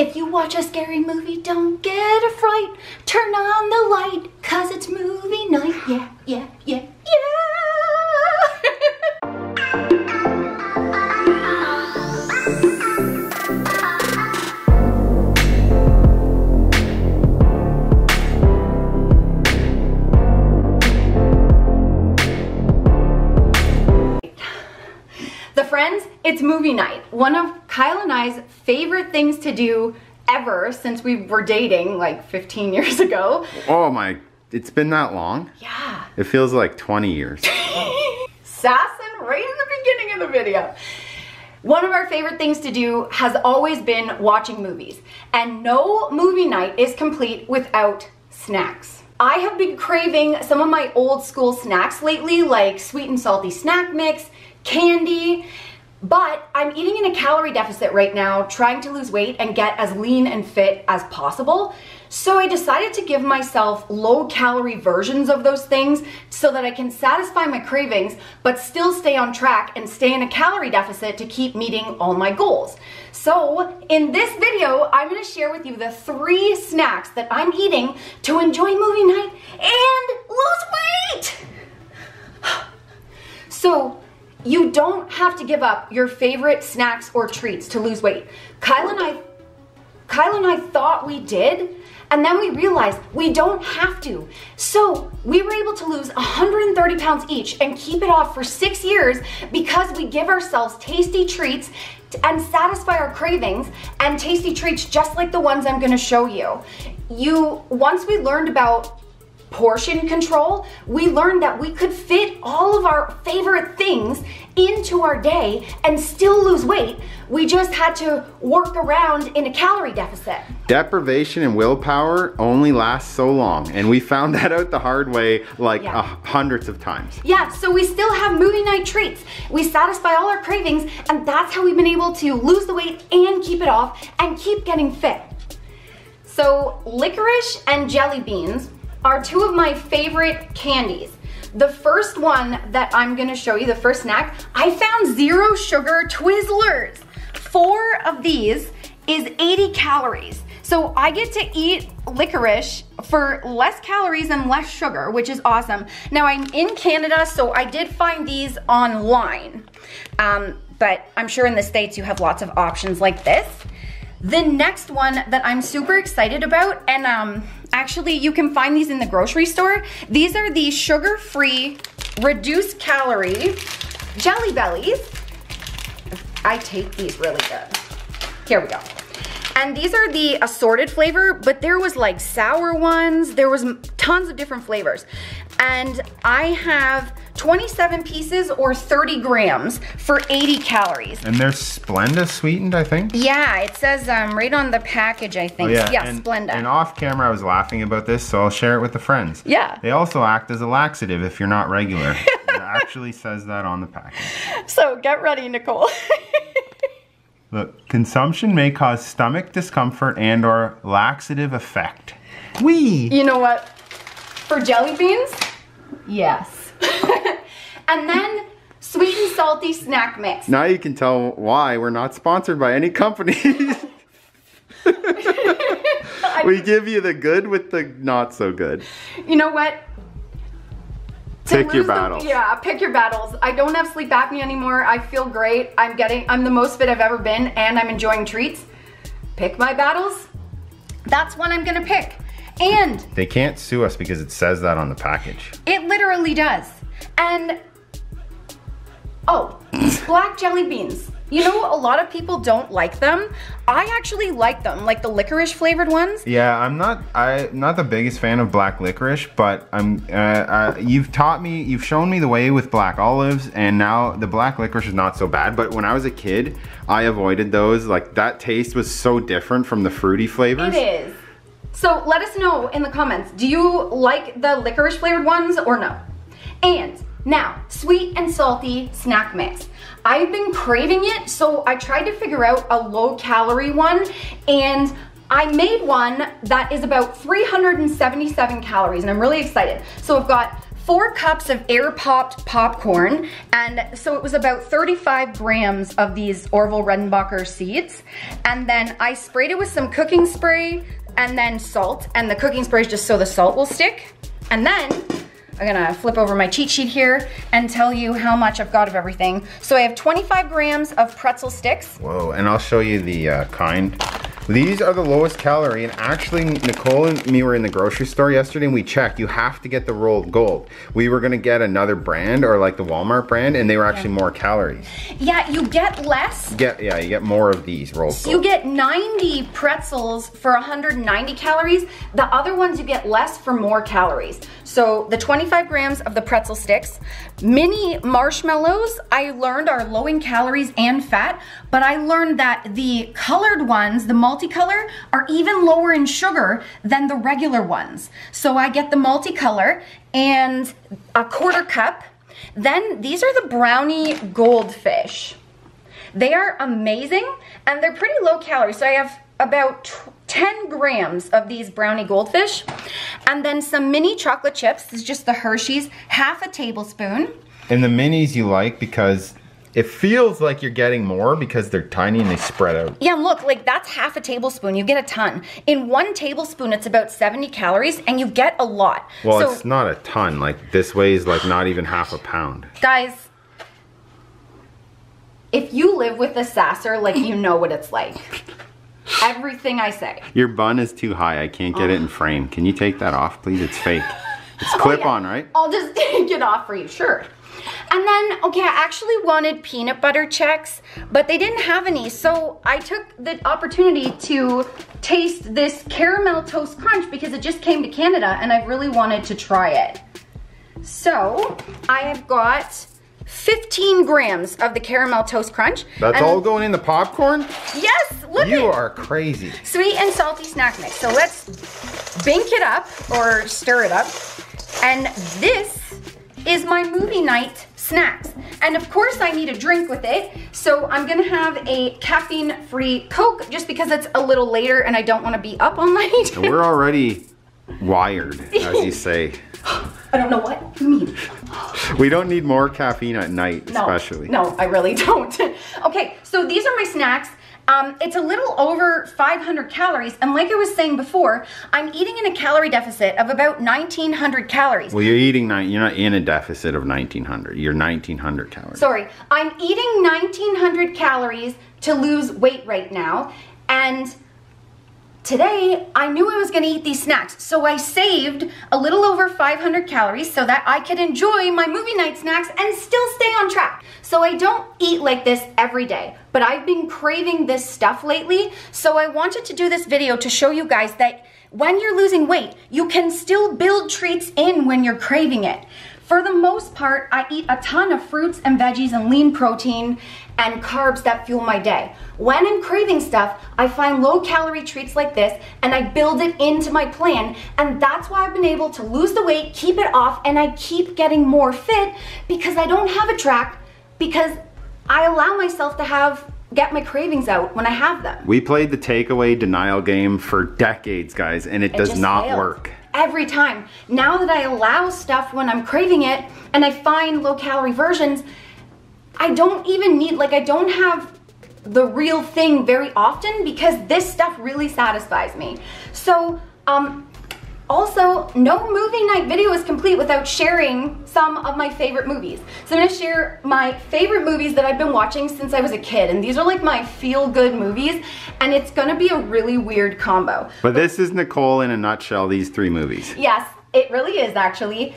If you watch a scary movie, don't get a fright. Turn on the light, cause it's movie night. Yeah, yeah, yeah, yeah. The friends, it's movie night. One of Kyle and I's favorite things to do ever since we were dating like 15 years ago. Oh my, it's been that long? Yeah. It feels like 20 years. Sassing right in the beginning of the video. One of our favorite things to do has always been watching movies, and no movie night is complete without snacks. I have been craving some of my old school snacks lately, like sweet and salty snack mix, candy, but I'm eating in a calorie deficit right now, trying to lose weight and get as lean and fit as possible. So I decided to give myself low calorie versions of those things so that I can satisfy my cravings, but still stay on track and stay in a calorie deficit to keep meeting all my goals. So in this video, I'm gonna share with you the three snacks that I'm eating to enjoy movie night and lose weight. So you don't have to give up your favorite snacks or treats to lose weight. Kyle and I Kyle and I thought we did, and then we realized we don't have to. So we were able to lose 130 pounds each and keep it off for six years because we give ourselves tasty treats and satisfy our cravings and tasty treats just like the ones I'm gonna show you. You, once we learned about portion control, we learned that we could fit all of our favorite things into our day and still lose weight. We just had to work around in a calorie deficit. Deprivation and willpower only last so long, and we found that out the hard way like Yeah. uh, hundreds of times. Yeah, so we still have movie night treats. We satisfy all our cravings, and that's how we've been able to lose the weight and keep it off and keep getting fit. So, licorice and jelly beans are two of my favorite candies. The first one that I'm gonna show you, the first snack, I found zero sugar Twizzlers. Four of these is 80 calories. So I get to eat licorice for less calories and less sugar, which is awesome. Now I'm in Canada, so I did find these online. Um, but I'm sure in the States you have lots of options like this. The next one that I'm super excited about, and um, actually you can find these in the grocery store. These are the sugar-free, reduced calorie Jelly Bellies. I take these really good. Here we go. And these are the assorted flavor, but there was like sour ones. There was tons of different flavors. And I have 27 pieces or 30 grams for 80 calories. And they're Splenda sweetened, I think. Yeah, it says um, right on the package, I think. yeah, Oh, and, Splenda. And off camera, I was laughing about this, so I'll share it with the friends. Yeah. They also act as a laxative if you're not regular. it actually says that on the package. so get ready, Nicole. Look, consumption may cause stomach discomfort and or laxative effect. Wee! you know what? For jelly beans, yes. and then sweet and salty snack mix. Now you can tell why we're not sponsored by any company. we give you the good with the not so good. You know what? To Pick your lose the- battles. yeah, pick your battles. I don't have sleep apnea anymore. I feel great. I'm getting, I'm the most fit I've ever been, and I'm enjoying treats. Pick my battles. That's one I'm gonna pick. And They can't sue us because it says that on the package. it literally does. And oh, black jelly beans. You know, a lot of people don't like them. I actually like them, like the licorice flavored ones. Yeah, I'm not I'm not the biggest fan of black licorice, but I'm uh, uh, you've taught me, you've shown me the way with black olives, and now the black licorice is not so bad. But when I was a kid, I avoided those. Like that taste was so different from the fruity flavors. It is. So let us know in the comments, do you like the licorice flavored ones or no? And now, sweet and salty snack mix. I've been craving it, so I tried to figure out a low calorie one and I made one that is about 377 calories and I'm really excited. So I've got four cups of air popped popcorn. And so it was about 35 grams of these Orville Redenbacher seeds. And then I sprayed it with some cooking spray and then salt. And the cooking spray is just so the salt will stick. And then I'm gonna flip over my cheat sheet here and tell you how much I've got of everything. So I have 25 grams of pretzel sticks. Whoa, and I'll show you the uh, kind. These are the lowest calorie, and actually Nicole and me were in the grocery store yesterday and we checked, you have to get the Rold Gold. We were gonna get another brand or like the Walmart brand and they were actually more calories. Yeah, you get less. Get Yeah, you get more of these rolled So gold. you get 90 pretzels for 190 calories. The other ones you get less for more calories. So the 25 grams of the pretzel sticks, mini marshmallows, I learned are low in calories and fat, but I learned that the colored ones, the multicolor, are even lower in sugar than the regular ones. So I get the multicolor and a quarter cup. Then these are the brownie goldfish. They are amazing and they're pretty low calorie. So I have about 10 grams of these brownie goldfish and then some mini chocolate chips. This is just the Hershey's, half a tablespoon. And the minis you like because it feels like you're getting more because they're tiny and they spread out. Yeah, and look, like that's half a tablespoon. You get a ton. In one tablespoon, it's about 70 calories and you get a lot. Well, so, it's not a ton. Like this weighs like not even half a pound. guys, if you live with a sasser, like you know what it's like. Everything I say. Your bun is too high. I can't get it in oh. frame. Can you take that off, please? It's fake. It's oh, clip on, right? I'll just take it off for you, sure. And then, okay, I actually wanted peanut butter Chex, but they didn't have any. So I took the opportunity to taste this caramel toast crunch because it just came to Canada and I really wanted to try it. So I have got 15 grams of the caramel toast crunch. That's And- all going in the popcorn? Yes, look You at are crazy. sweet and salty snack mix. So let's bink it up or stir it up. And this is my movie night snacks. And of course I need a drink with it. So I'm gonna have a caffeine free Coke just because it's a little later and I don't wanna be up all night. We're already wired, as you say. I don't know what you mean. We don't need more caffeine at night, No, especially. No, I really don't. okay, so these are my snacks. Um, it's a little over 500 calories, and like I was saying before, I'm eating in a calorie deficit of about 1900 calories. Well, you're eating nine. You're not in a deficit of 1900. You're 1900 calories. Sorry, I'm eating 1900 calories to lose weight right now, and today I knew I was gonna eat these snacks, so I saved a little over 500 calories so that I could enjoy my movie night snacks and still stay on track. So I don't eat like this every day, but I've been craving this stuff lately, so I wanted to do this video to show you guys that when you're losing weight, you can still build treats in when you're craving it. For the most part, I eat a ton of fruits and veggies and lean protein and carbs that fuel my day. When I'm craving stuff, I find low calorie treats like this and I build it into my plan. And that's why I've been able to lose the weight, keep it off, and I keep getting more fit because I don't have a track because I allow myself to have get my cravings out when I have them. We played the takeaway denial game for decades, guys, and it, It does not fails. work. Every time. Now that I allow stuff when I'm craving it and I find low calorie versions, I don't even need, like, I don't have the real thing very often because this stuff really satisfies me. So, um, also, no movie night video is complete without sharing some of my favorite movies. So I'm gonna share my favorite movies that I've been watching since I was a kid. And these are like my feel-good movies. And it's gonna be a really weird combo. But this is Nicole in a nutshell, these three movies. Yes, it really is actually.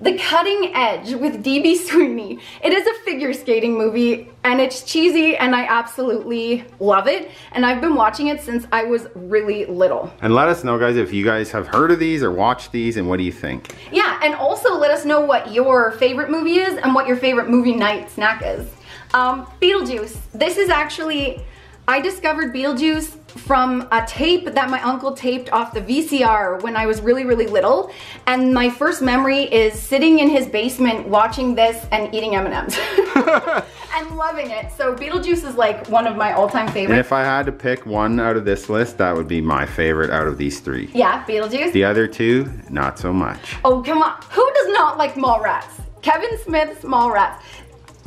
The Cutting Edge with DB Sweeney. It is a figure skating movie and it's cheesy and I absolutely love it. And I've been watching it since I was really little. And let us know, guys, if you guys have heard of these or watched these and what do you think? Yeah, and also let us know what your favorite movie is and what your favorite movie night snack is. Um, Beetlejuice. This is actually, I discovered Beetlejuice from a tape that my uncle taped off the VCR when I was really, really little. And my first memory is sitting in his basement watching this and eating M&Ms. I'm loving it. So Beetlejuice is like one of my all-time favorites. And if I had to pick one out of this list, that would be my favorite out of these three. yeah, Beetlejuice. The other two, not so much. Oh, come on. Who does not like Mallrats? Kevin Smith's Mallrats.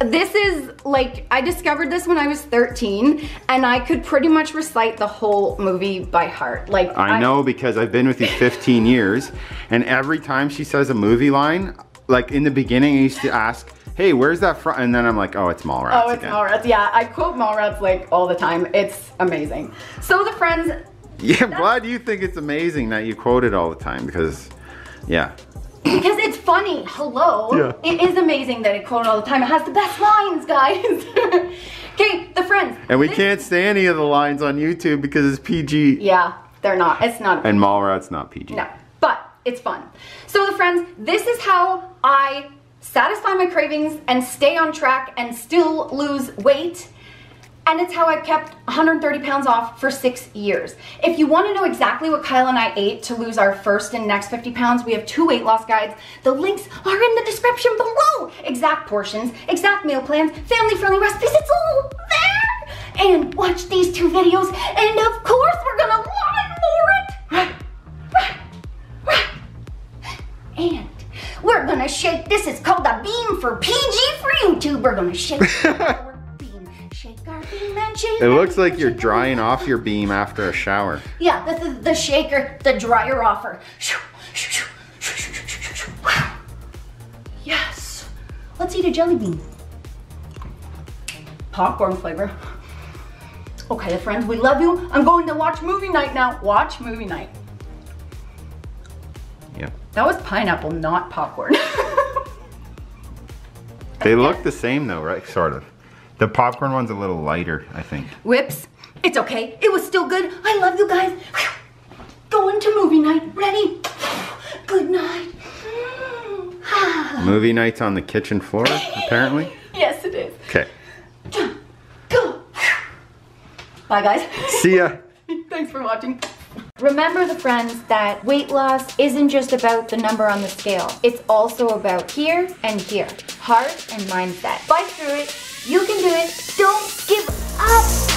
This is like, I discovered this when I was 13 and I could pretty much recite the whole movie by heart. Like I know because I've been with you 15 years, and every time she says a movie line, like in the beginning, I used to ask, hey, where's that from? And then I'm like, oh, it's Mallrats Oh, it's again. Mallrats. Yeah, I quote Mallrats like all the time. It's amazing. So the friends, Yeah, why do you think it's amazing that you quote it all the time? Because, yeah. Because it's funny. Hello. Yeah. It is amazing that it quoted all the time. It has the best lines, guys. okay, the friends. And we This- can't say any of the lines on YouTube because it's PG. Yeah, they're not. It's not. And Mallrats not PG. No, but it's fun. So the friends, this is how I satisfy my cravings and stay on track and still lose weight. And it's how I've kept 130 pounds off for six years. If you want to know exactly what Kyle and I ate to lose our first and next 50 pounds, we have two weight loss guides. The links are in the description below. Exact portions, exact meal plans, family friendly recipes, it's all there. And watch these two videos, and of course, we're gonna line more it. And we're gonna shake, this is called a beam for PG for YouTube. We're gonna shake It looks like you're drying off your beam after a shower. Yeah, this is the shaker, the dryer offer. Yes. Let's eat a jelly bean. Popcorn flavor. Okay, friends, we love you. I'm going to watch movie night now. Watch movie night. Yep. That was pineapple, not popcorn. They look the same though, right? Sort of. The popcorn one's a little lighter, I think. Whips, it's okay. It was still good. I love you guys. Going to movie night. Ready? Good night. Movie night's on the kitchen floor, apparently. yes, it is. Okay. Go. Bye, guys. See ya. Thanks for watching. Remember the friends that weight loss isn't just about the number on the scale. It's also about here and here. Heart and mindset. Fight through it. You can do it. Don't give up.